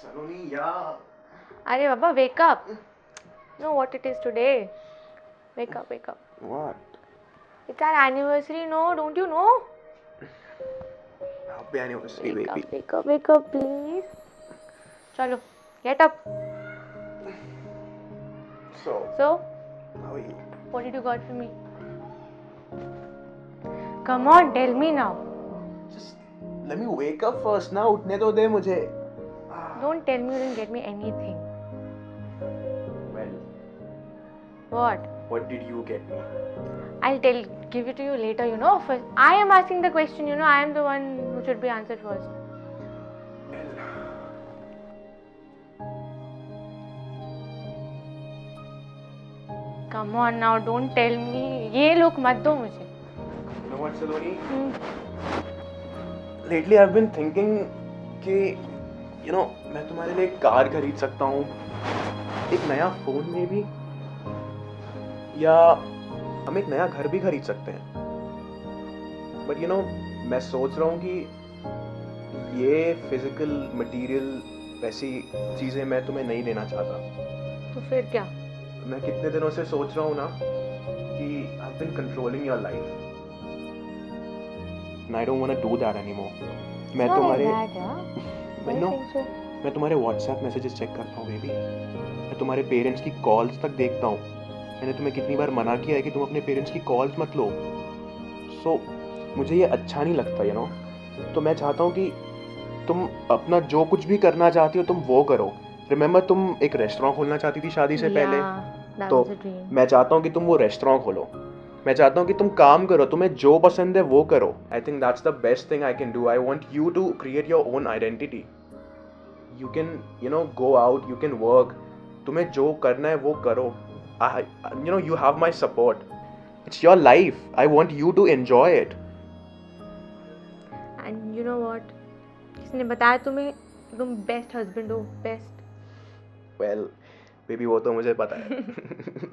Saloni, yeah. अरे बाबा wake up. Know what it is today. Wake up, wake up. What? It's our anniversary, no? Don't you know? Happy anniversary, Wake baby. up, wake up, wake up, please. Chalo, get up. So, So, how are you? what did you got for me? Come on, tell me now. Just let me wake up first ना उठने तो दे मुझे. Don't tell me you didn't get me anything. Well, What? what did you get me? I'll tell, give it to you later, you know. First, I am asking the question, you know. I am the one who should be answered first. Come on now, don't tell me. ये लोग मत दो मुझे. You know what, Saloni? Hmm. Lately, I've been thinking कि You know मैं तुम्हारे लिए car खरीद सकता हूँ। एक नया फ़ोन में भी। या हम एक नया घर भी खरीद सकते हैं। बट यू नो मैं सोच रहा हूँ कि ये फ़िज़िकल मटेरियल वैसी चीज़ें मैं तुम्हें नहीं देना चाहता। तो फिर क्या? मैं कितने दिनों से सोच रहा हूँ ना कि been controlling your life and I don't want to do that anymore मैं तुम्हारे so. मैं तुम्हारे व्हाट्सएप मैसेजेस चेक करता हूँ बेबी मैं तुम्हारे पेरेंट्स की कॉल्स तक देखता हूँ. मैंने तुम्हें कितनी बार मना किया है कि तुम अपने पेरेंट्स की कॉल्स मत लो. सो मुझे ये अच्छा नहीं लगता यू नो तो मैं चाहता हूँ कि तुम अपना जो कुछ भी करना चाहती हो तुम वो करो. रिमेम्बर तुम एक रेस्टोरेंट खोलना चाहती थी शादी से पहले? Yeah, that तो. मैं चाहता हूँ कि तुम वो रेस्टोरेंट खोलो. मैं चाहता हूँ कि तुम काम करो तुम्हें जो पसंद है वो करो। I think that's the best thing I can do I want you to create your own identity you can you know go out you can work तुम्हें जो करना है वो करो। You know you have my support it's your life I want you to enjoy it and you know what किसने बताया तुम्हें तुम बेस्ट हस्बैंड हो बेस्ट वेल बेबी वो तो मुझे पता है।